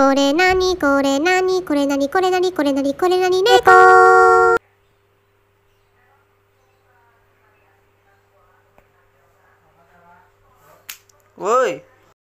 これなにこれなにこれなにこれなにこれなにこれなに猫おい。